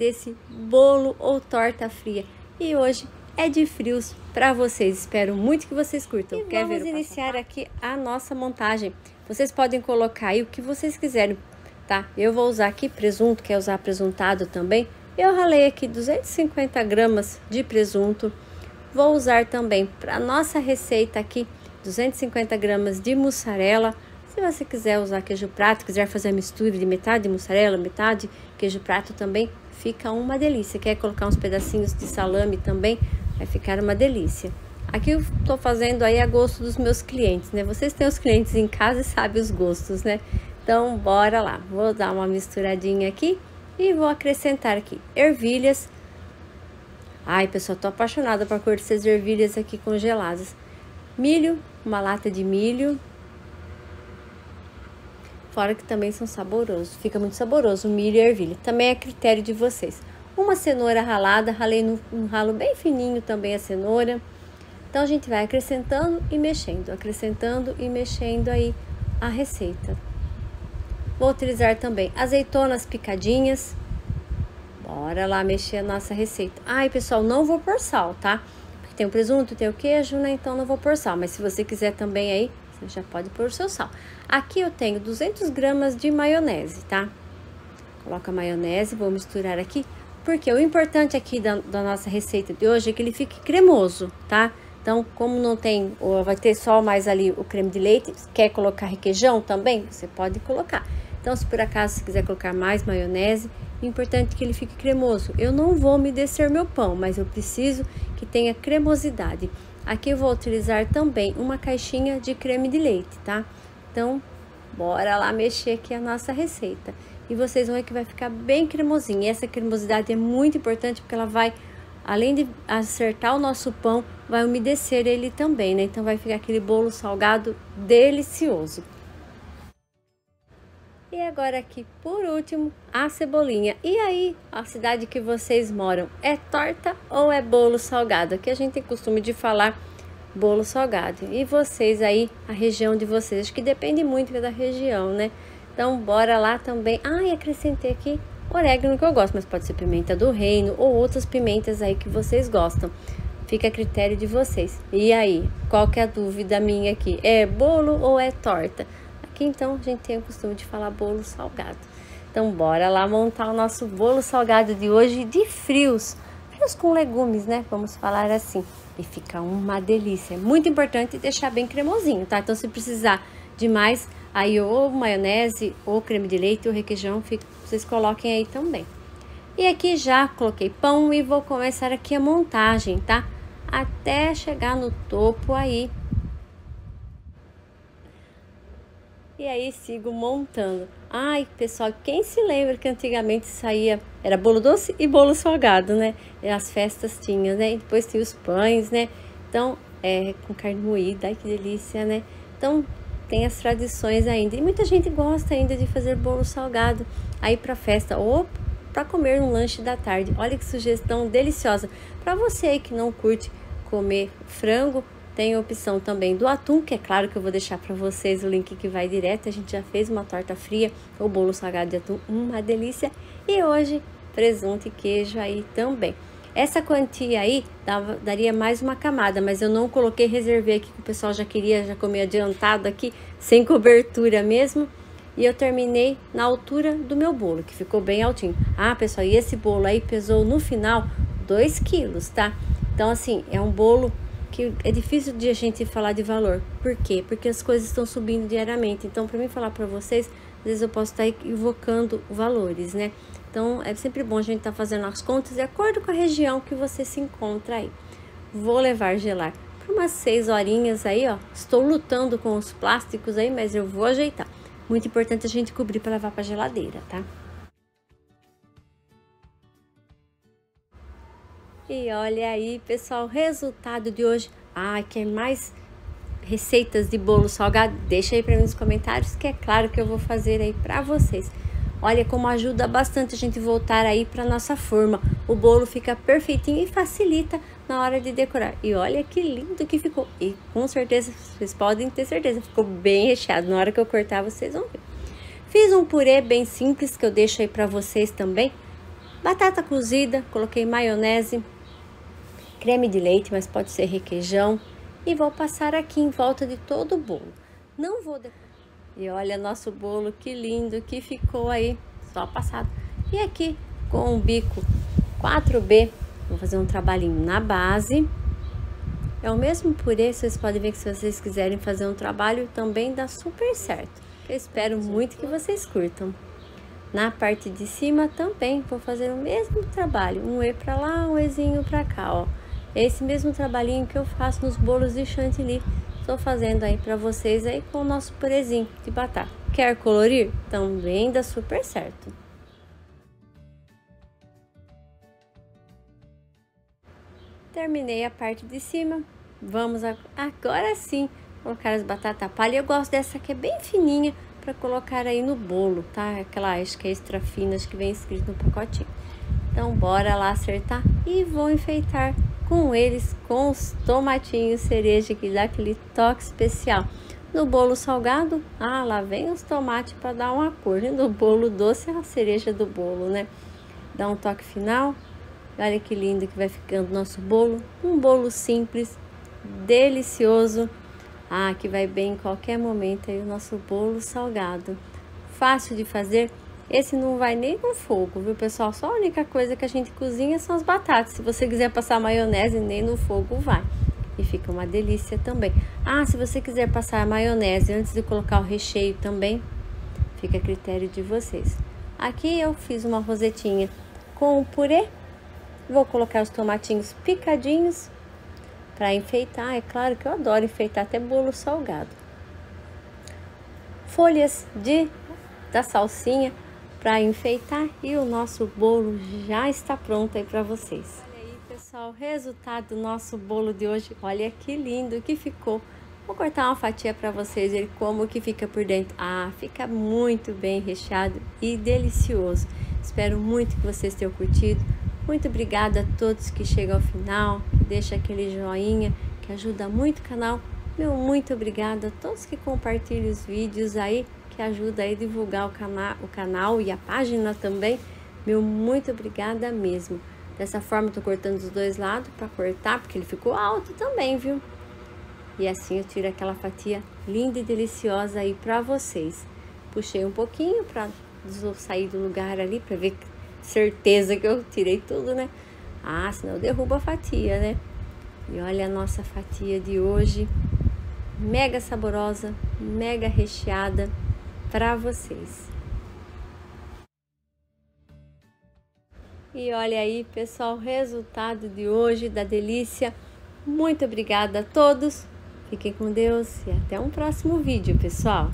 desse bolo ou torta fria. E hoje é de frios para vocês. Espero muito que vocês curtam. E Quer vamos ver iniciar aqui a nossa montagem. Vocês podem colocar aí o que vocês quiserem, tá? Eu vou usar aqui presunto, quer usar presuntado também. Eu ralei aqui 250 gramas de presunto. Vou usar também para nossa receita aqui 250 gramas de mussarela. Se você quiser usar queijo prato, quiser fazer a mistura de metade mussarela, metade queijo prato também, fica uma delícia. Quer colocar uns pedacinhos de salame também, vai ficar uma delícia. Aqui eu estou fazendo aí a gosto dos meus clientes, né? Vocês têm os clientes em casa e sabem os gostos, né? Então, bora lá. Vou dar uma misturadinha aqui e vou acrescentar aqui ervilhas. Ai, pessoal, tô apaixonada por cor dessas ervilhas aqui congeladas. Milho, uma lata de milho. Fora que também são saborosos, fica muito saboroso milho e ervilha. Também é critério de vocês. Uma cenoura ralada, ralei num ralo bem fininho também a cenoura então a gente vai acrescentando e mexendo, acrescentando e mexendo aí a receita. Vou utilizar também azeitonas picadinhas. Bora lá mexer a nossa receita. Ai, pessoal, não vou pôr sal, tá? Porque tem o presunto, tem o queijo, né? Então não vou pôr sal. Mas se você quiser também aí, você já pode pôr o seu sal. Aqui eu tenho 200 gramas de maionese, tá? Coloca a maionese, vou misturar aqui. Porque o importante aqui da, da nossa receita de hoje é que ele fique cremoso, tá? Então, como não tem, ou vai ter só mais ali o creme de leite, quer colocar requeijão também? Você pode colocar. Então, se por acaso você quiser colocar mais maionese, importante que ele fique cremoso. Eu não vou me meu pão, mas eu preciso que tenha cremosidade. Aqui eu vou utilizar também uma caixinha de creme de leite, tá? Então, bora lá mexer aqui a nossa receita. E vocês vão ver que vai ficar bem cremosinho. E essa cremosidade é muito importante porque ela vai além de acertar o nosso pão, vai umedecer ele também, né? Então vai ficar aquele bolo salgado delicioso. E agora aqui, por último, a cebolinha. E aí, a cidade que vocês moram, é torta ou é bolo salgado? Aqui a gente tem costume de falar bolo salgado. E vocês aí, a região de vocês, acho que depende muito da região, né? Então, bora lá também. Ah, e acrescentei aqui orégano que eu gosto, mas pode ser pimenta do reino ou outras pimentas aí que vocês gostam. Fica a critério de vocês. E aí, qual que é a dúvida minha aqui? É bolo ou é torta? Aqui então a gente tem o costume de falar bolo salgado. Então bora lá montar o nosso bolo salgado de hoje de frios. Frios com legumes, né? Vamos falar assim. E fica uma delícia. É muito importante deixar bem cremosinho, tá? Então se precisar de mais, aí ou maionese, ou creme de leite, ou requeijão, fica vocês coloquem aí também. E aqui já coloquei pão e vou começar aqui a montagem, tá? Até chegar no topo aí. E aí sigo montando. Ai, pessoal, quem se lembra que antigamente saía, era bolo doce e bolo salgado, né? As festas tinham, né? E depois tinha os pães, né? Então, é, com carne moída, ai que delícia, né? Então, tem as tradições ainda. E muita gente gosta ainda de fazer bolo salgado aí para festa ou para comer no lanche da tarde. Olha que sugestão deliciosa. Para você aí que não curte comer frango, tem a opção também do atum, que é claro que eu vou deixar para vocês o link que vai direto. A gente já fez uma torta fria, o bolo salgado de atum, uma delícia. E hoje, presunto e queijo aí também. Essa quantia aí dava, daria mais uma camada, mas eu não coloquei, reservei aqui que o pessoal já queria, já comer adiantado aqui, sem cobertura mesmo. E eu terminei na altura do meu bolo, que ficou bem altinho. Ah, pessoal, e esse bolo aí pesou no final 2 quilos, tá? Então, assim, é um bolo que é difícil de a gente falar de valor. Por quê? Porque as coisas estão subindo diariamente. Então, para mim falar para vocês, às vezes eu posso estar equivocando valores, né? Então, é sempre bom a gente estar tá fazendo as contas de acordo com a região que você se encontra aí. Vou levar gelar por umas seis horinhas aí, ó. Estou lutando com os plásticos aí, mas eu vou ajeitar. Muito importante a gente cobrir para levar para geladeira, tá? E olha aí, pessoal, resultado de hoje. Ah, quer mais receitas de bolo salgado? Deixa aí para mim nos comentários, que é claro que eu vou fazer aí para vocês. Olha como ajuda bastante a gente voltar aí para nossa forma. O bolo fica perfeitinho e facilita na hora de decorar. E olha que lindo que ficou. E com certeza, vocês podem ter certeza, ficou bem recheado. Na hora que eu cortar, vocês vão ver. Fiz um purê bem simples que eu deixo aí para vocês também. batata cozida, coloquei maionese, creme de leite, mas pode ser requeijão. E vou passar aqui em volta de todo o bolo. Não vou... E olha nosso bolo, que lindo que ficou aí, só passado. E aqui, com o bico 4B, vou fazer um trabalhinho na base. É o mesmo purê, vocês podem ver que se vocês quiserem fazer um trabalho, também dá super certo. Eu espero muito que vocês curtam. Na parte de cima também vou fazer o mesmo trabalho, um E para lá, um Ezinho para cá, ó. Esse mesmo trabalhinho que eu faço nos bolos de chantilly, estou fazendo aí para vocês aí com o nosso purezinho de batata. Quer colorir? Também dá super certo. Terminei a parte de cima, vamos agora sim colocar as batatas palha. Eu gosto dessa que é bem fininha para colocar aí no bolo, tá? Aquela acho que é extra fina, acho que vem escrito no pacotinho. Então bora lá acertar e vou enfeitar com eles com os tomatinhos cereja que dá aquele toque especial. No bolo salgado, ah, lá vem os tomates para dar uma cor. E no bolo doce, a cereja do bolo, né? Dá um toque final. Olha que lindo que vai ficando nosso bolo. Um bolo simples, delicioso. Ah, que vai bem em qualquer momento aí o nosso bolo salgado. Fácil de fazer, esse não vai nem no fogo, viu, pessoal? Só a única coisa que a gente cozinha são as batatas. Se você quiser passar maionese, nem no fogo vai. E fica uma delícia também. Ah, se você quiser passar maionese antes de colocar o recheio também, fica a critério de vocês. Aqui eu fiz uma rosetinha com o purê. Vou colocar os tomatinhos picadinhos para enfeitar. É claro que eu adoro enfeitar até bolo salgado. Folhas de da salsinha para enfeitar e o nosso bolo já está pronto aí para vocês. Olha aí, pessoal, o resultado do nosso bolo de hoje. Olha que lindo que ficou. Vou cortar uma fatia para vocês ver como que fica por dentro. Ah, fica muito bem recheado e delicioso. Espero muito que vocês tenham curtido. Muito obrigada a todos que chegam ao final, que deixam aquele joinha, que ajuda muito o canal. Meu muito obrigada a todos que compartilham os vídeos aí que ajuda a divulgar o, cana o canal e a página também. Meu muito obrigada mesmo. Dessa forma, eu tô cortando os dois lados para cortar, porque ele ficou alto também, viu? E assim eu tiro aquela fatia linda e deliciosa aí para vocês. Puxei um pouquinho para sair do lugar ali, para ver certeza que eu tirei tudo, né? Ah, senão eu derrubo a fatia, né? E olha a nossa fatia de hoje, mega saborosa, mega recheada para vocês. E olha aí, pessoal, resultado de hoje da delícia. Muito obrigada a todos. Fiquem com Deus e até um próximo vídeo, pessoal.